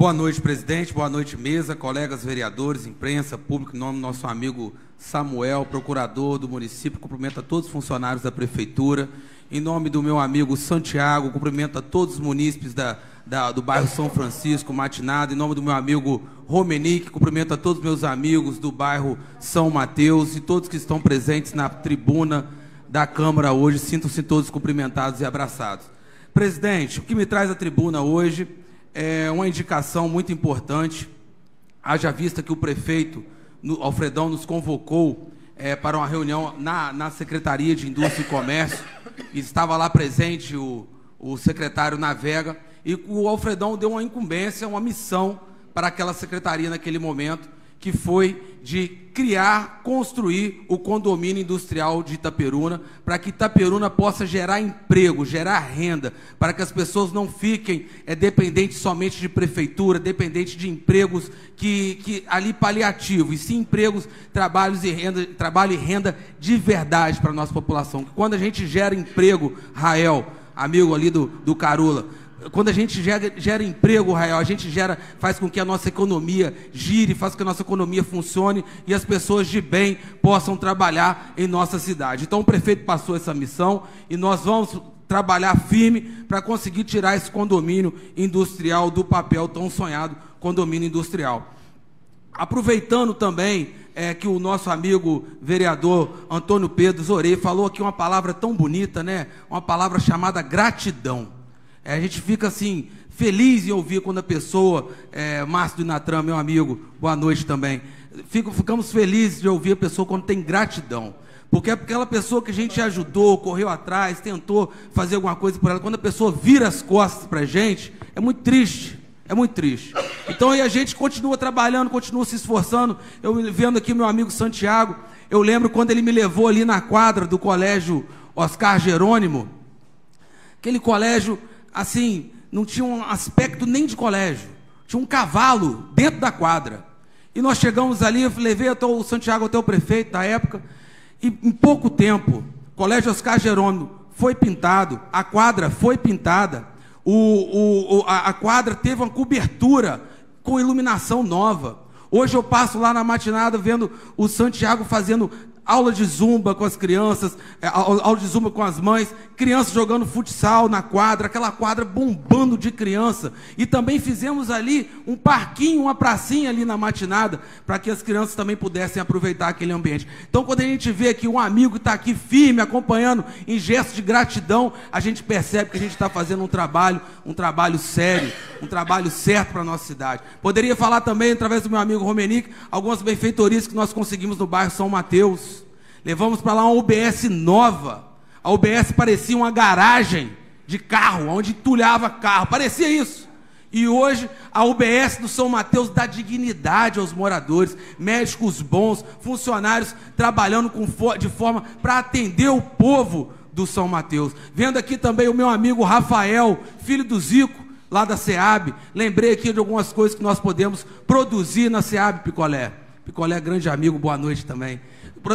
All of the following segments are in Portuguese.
Boa noite, presidente. Boa noite, mesa, colegas vereadores, imprensa, público, em nome do nosso amigo Samuel, procurador do município. Cumprimento a todos os funcionários da prefeitura. Em nome do meu amigo Santiago, cumprimento a todos os munícipes da, da, do bairro São Francisco, Matinado. Em nome do meu amigo Romenique, cumprimento a todos os meus amigos do bairro São Mateus e todos que estão presentes na tribuna da Câmara hoje. Sintam-se todos cumprimentados e abraçados. Presidente, o que me traz à tribuna hoje é uma indicação muito importante, haja vista que o prefeito no, Alfredão nos convocou é, para uma reunião na, na Secretaria de Indústria e Comércio, e estava lá presente o, o secretário Navega, e o Alfredão deu uma incumbência, uma missão para aquela secretaria naquele momento, que foi de criar, construir o condomínio industrial de Itaperuna, para que Itaperuna possa gerar emprego, gerar renda, para que as pessoas não fiquem é, dependentes somente de prefeitura, dependentes de empregos que, que ali paliativo, e sim empregos, trabalhos e renda, trabalho e renda de verdade para a nossa população. Quando a gente gera emprego, Rael, amigo ali do, do Carula, quando a gente gera, gera emprego, Rael, a gente gera, faz com que a nossa economia gire, faz com que a nossa economia funcione e as pessoas de bem possam trabalhar em nossa cidade. Então o prefeito passou essa missão e nós vamos trabalhar firme para conseguir tirar esse condomínio industrial do papel tão sonhado, condomínio industrial. Aproveitando também é, que o nosso amigo vereador Antônio Pedro Zorei falou aqui uma palavra tão bonita, né? Uma palavra chamada gratidão. É, a gente fica assim, feliz em ouvir quando a pessoa, é, Márcio do Inatram, meu amigo, boa noite também. Fico, ficamos felizes de ouvir a pessoa quando tem gratidão. Porque é aquela pessoa que a gente ajudou, correu atrás, tentou fazer alguma coisa por ela. Quando a pessoa vira as costas para a gente, é muito triste. É muito triste. Então aí a gente continua trabalhando, continua se esforçando. Eu vendo aqui meu amigo Santiago, eu lembro quando ele me levou ali na quadra do colégio Oscar Jerônimo. Aquele colégio assim, não tinha um aspecto nem de colégio. Tinha um cavalo dentro da quadra. E nós chegamos ali, eu levei até o Santiago até o prefeito da época, e em pouco tempo, o Colégio Oscar Jerônimo foi pintado, a quadra foi pintada, o, o, a, a quadra teve uma cobertura com iluminação nova. Hoje eu passo lá na matinada vendo o Santiago fazendo aula de zumba com as crianças, é, aula de zumba com as mães, crianças jogando futsal na quadra, aquela quadra bombando de criança. E também fizemos ali um parquinho, uma pracinha ali na matinada, para que as crianças também pudessem aproveitar aquele ambiente. Então, quando a gente vê que um amigo está aqui firme, acompanhando em gesto de gratidão, a gente percebe que a gente está fazendo um trabalho, um trabalho sério, um trabalho certo para a nossa cidade. Poderia falar também, através do meu amigo Romenick, algumas benfeitorias que nós conseguimos no bairro São Mateus. Levamos para lá uma UBS nova. A UBS parecia uma garagem de carro, onde entulhava carro. Parecia isso. E hoje a UBS do São Mateus dá dignidade aos moradores, médicos bons, funcionários trabalhando de forma para atender o povo do São Mateus. Vendo aqui também o meu amigo Rafael, filho do Zico, lá da SEAB. Lembrei aqui de algumas coisas que nós podemos produzir na SEAB Picolé. Picolé é grande amigo, boa noite também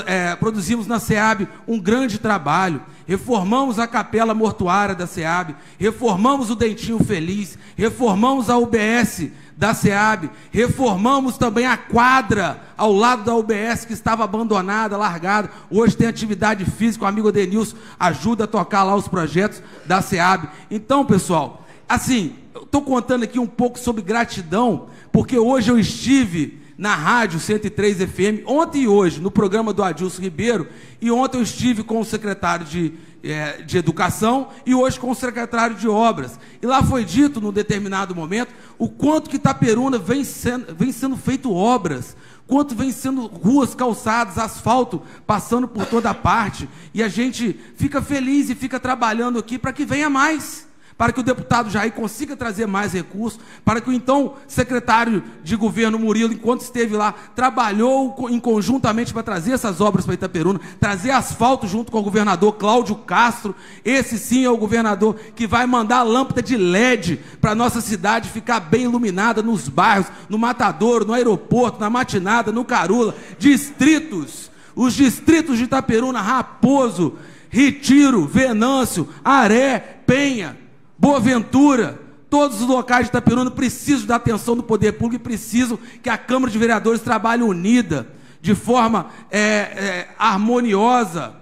é, produzimos na SEAB um grande trabalho. Reformamos a capela mortuária da SEAB, reformamos o Dentinho Feliz, reformamos a UBS da SEAB, reformamos também a quadra ao lado da UBS que estava abandonada, largada. Hoje tem atividade física, o amigo Denilson ajuda a tocar lá os projetos da SEAB. Então, pessoal, assim, estou contando aqui um pouco sobre gratidão, porque hoje eu estive na rádio 103 FM, ontem e hoje, no programa do Adilson Ribeiro, e ontem eu estive com o secretário de, é, de Educação e hoje com o secretário de Obras. E lá foi dito, num determinado momento, o quanto que Itaperuna vem sendo, vem sendo feito obras, quanto vem sendo ruas, calçadas, asfalto, passando por toda parte, e a gente fica feliz e fica trabalhando aqui para que venha mais para que o deputado Jair consiga trazer mais recursos, para que o então secretário de governo Murilo, enquanto esteve lá, trabalhou em conjuntamente para trazer essas obras para Itaperuna, trazer asfalto junto com o governador Cláudio Castro. Esse sim é o governador que vai mandar a lâmpada de LED para a nossa cidade ficar bem iluminada nos bairros, no Matadouro, no aeroporto, na Matinada, no Carula, distritos, os distritos de Itaperuna, Raposo, Retiro, Venâncio, Aré, Penha, Boa Ventura, Todos os locais de Itaperuna precisam da atenção do poder público e precisam que a Câmara de Vereadores trabalhe unida, de forma é, é, harmoniosa,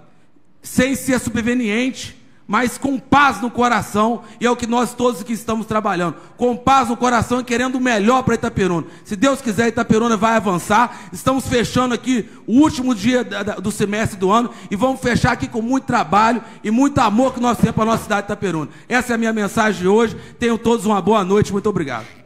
sem ser superveniente mas com paz no coração, e é o que nós todos aqui estamos trabalhando, com paz no coração e querendo o melhor para Itaperuna. Se Deus quiser, Itaperuna vai avançar. Estamos fechando aqui o último dia do semestre do ano e vamos fechar aqui com muito trabalho e muito amor que nós temos para a nossa cidade de Itaperuna. Essa é a minha mensagem de hoje. Tenham todos uma boa noite. Muito obrigado.